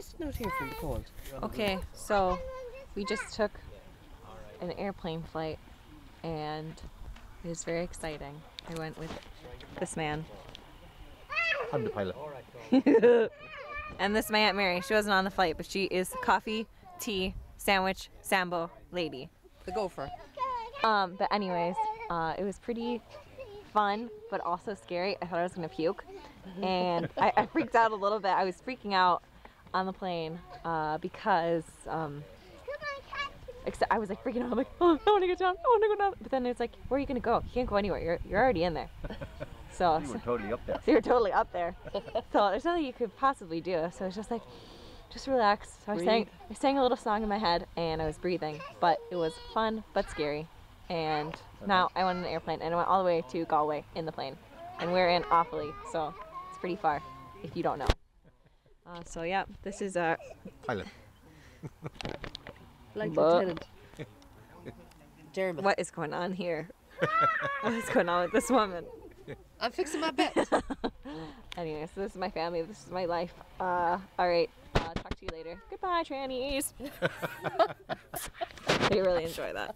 It's not here from the cold. Okay, so we just took an airplane flight and it was very exciting. I went with this man I'm the pilot. and this is my Aunt Mary. She wasn't on the flight, but she is coffee, tea, sandwich, sambo lady. The gopher. Um, but anyways, uh, it was pretty fun, but also scary. I thought I was gonna puke, and I, I freaked out a little bit. I was freaking out on the plane uh, because um, except I was like freaking out. I'm like, oh, I want to go down. I want to go down. But then it's like, where are you gonna go? You can't go anywhere. You're you're already in there. So, You were totally up there. so you're totally up there. so there's nothing you could possibly do. So it's just like, just relax. So I sang, I sang a little song in my head and I was breathing, but it was fun but scary. And now I went on an airplane and I went all the way to Galway in the plane, and we're in Offaly, so it's pretty far if you don't know. Uh, so yeah, this is uh, Pilot. Like Lieutenant. Dermot. what is going on here? what is going on with this woman? I'm fixing my bed. Anyway, so this is my family. This is my life. Uh, all right. Uh, talk to you later. Goodbye, trannies. they really enjoy that.